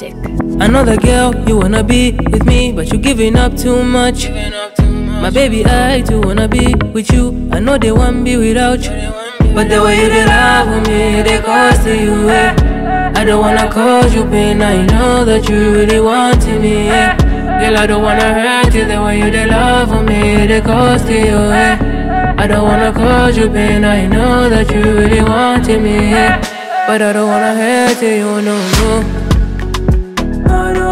Another girl, you wanna be with me, but you giving up too much. My baby, I too wanna be with you. I know they want be without you. But the way you did love me, they cost to you. Eh? I don't wanna cause you pain. I know that you really want me. Eh? Girl, I don't wanna hurt you. The way you did love me, they cost to you. Eh? I don't wanna cause you pain. I know that you really want me. Eh? But I don't wanna hurt you, no, no. I don't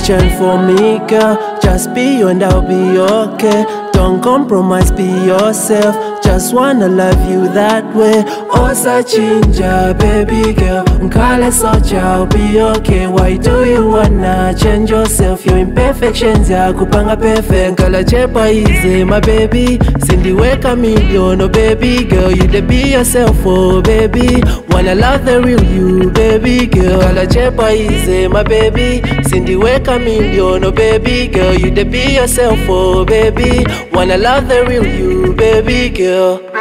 Change for me, girl. Just be you and I'll be okay. Don't compromise, be yourself. Just wanna love you that way. Oh, Osa chinja, baby girl. Nkale I'll be okay. Why do you wanna change yourself? Your imperfections ya kupanga perfect. Nkala chepa easy, my baby. Sindiweka million, oh baby girl. You the be yourself, oh baby. Wanna love the real you, baby girl. Nkala chepa easy, my baby. Sindiweka million, oh baby girl. You the be yourself, oh baby. Wanna love the real you, baby girl.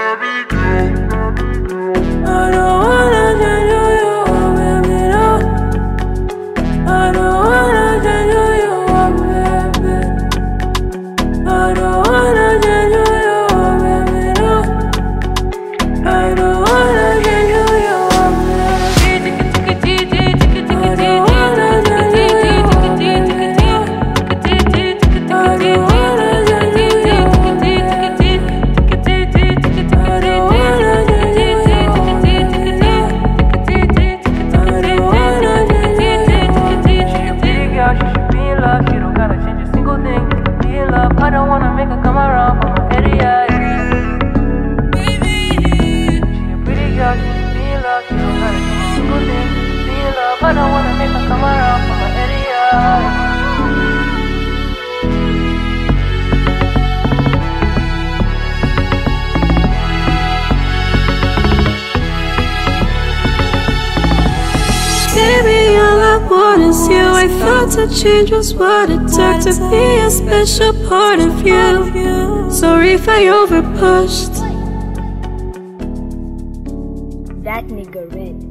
You. I thought to change was what it took to be a special part of you. Sorry if I overpushed. That nigga red.